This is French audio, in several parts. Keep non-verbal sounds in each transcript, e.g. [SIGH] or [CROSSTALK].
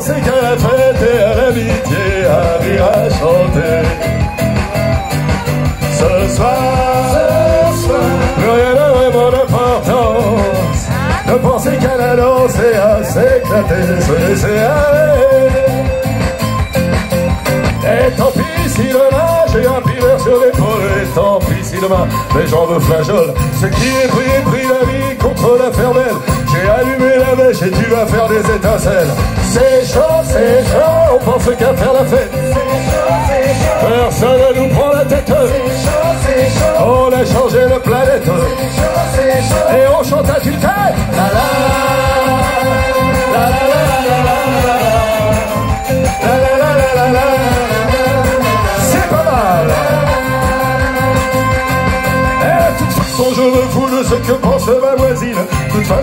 penser qu'à la fête et à l'amitié, à rire, à chanter. Ce soir, ce soir, rien n'a vraiment d'importance. Ne penser qu'à la danse et à s'éclater, se laisser aller. Et tant pis si demain j'ai un pivert sur l'épaule Et tant pis si demain les gens me flageolent Ce qui est pris est pris la vie contre la J'ai et tu vas faire des étincelles C'est chaud, c'est chaud, on pense qu'à faire la fête. Personne ne nous prend la tête. On a changé la planète. Et on chante à tue-tête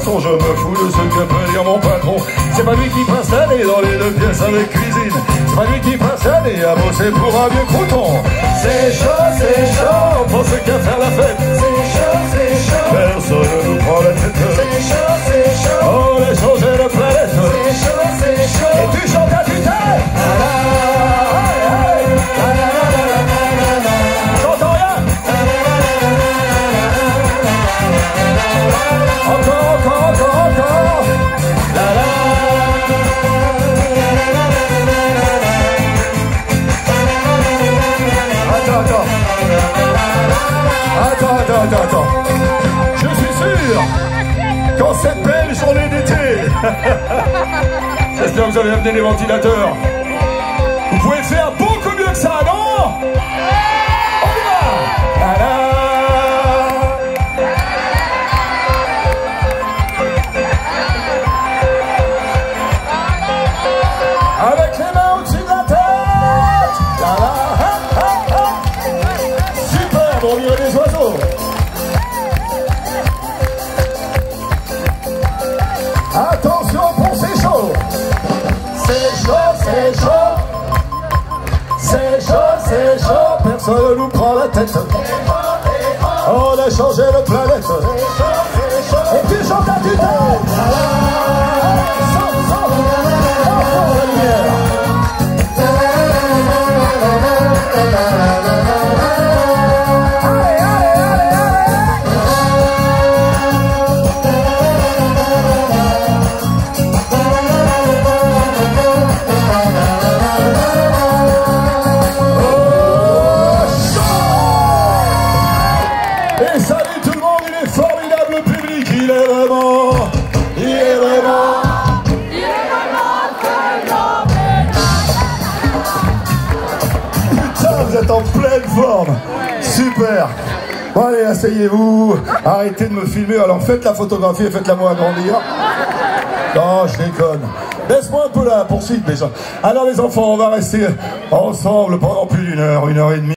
Je me fous de ce que peut dire mon patron. C'est pas lui qui passe l'année dans les deux pièces avec cuisine. C'est pas lui qui passe l'année à bosser pour un vieux crouton. C'est chaud, c'est chaud, on pense qu'à faire la fête Attends, attends Attends, attends, Je suis sûr. Qu'en cette belle journée d'été. [LAUGHS] J'espère que vous avez amené les ventilateurs. Vous pouvez faire beaucoup mieux que ça, non? Dirait des oiseaux. Attention pour c'est chaud C'est chaud, c'est chaud. C'est chaud, c'est chaud. Personne ne nous prend la tête. On a changé de planète. Et tu chantes public, il est vraiment, il est vraiment. Putain, vous êtes en pleine forme, super. Bon allez, asseyez-vous, arrêtez de me filmer, alors faites la photographie et faites-la moi agrandir. Non, je déconne. Laisse-moi un peu la poursuite déjà. Alors les enfants, on va rester ensemble pendant plus d'une heure, une heure et demie.